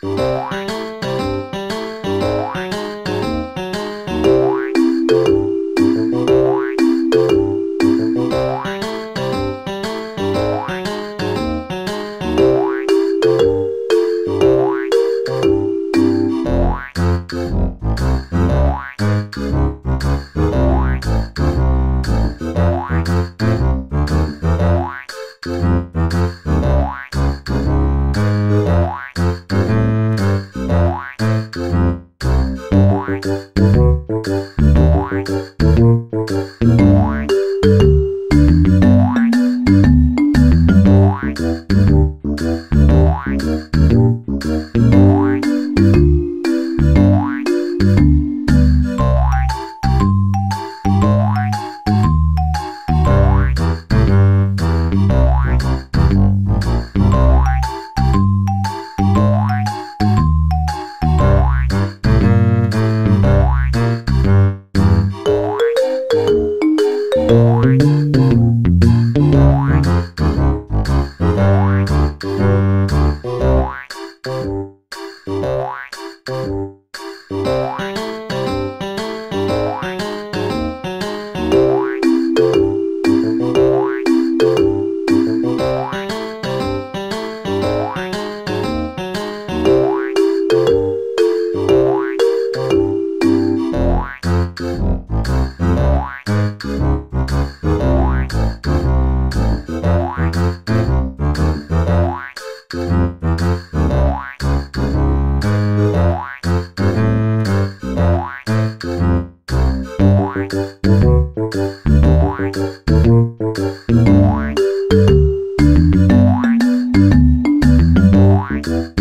Bye. America. Thank you. Thank